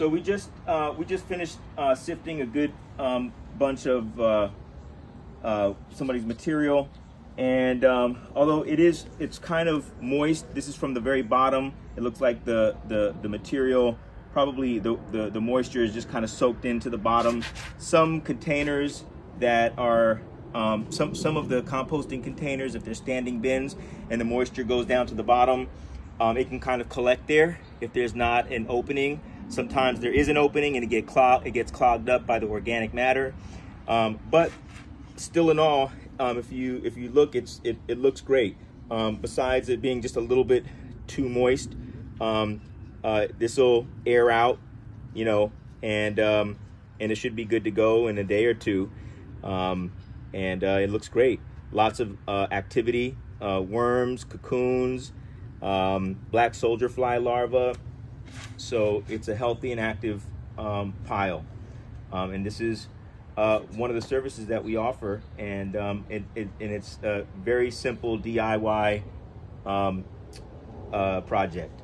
So we just uh, we just finished uh, sifting a good um, bunch of uh, uh, somebody's material, and um, although it is it's kind of moist, this is from the very bottom. It looks like the the the material probably the, the, the moisture is just kind of soaked into the bottom. Some containers that are um, some some of the composting containers, if they're standing bins and the moisture goes down to the bottom, um, it can kind of collect there if there's not an opening. Sometimes there is an opening and it get clog it gets clogged up by the organic matter. Um, but still in all, um, if you if you look, it's it, it looks great. Um, besides it being just a little bit too moist, um, uh, this will air out, you know, and um, and it should be good to go in a day or two. Um, and uh, it looks great. Lots of uh, activity, uh, worms, cocoons, black soldier fly larvae, so it's a healthy and active um, pile. Um, and this is uh, one of the services that we offer, and um, it, it, and it's a very simple DIY um, uh, project.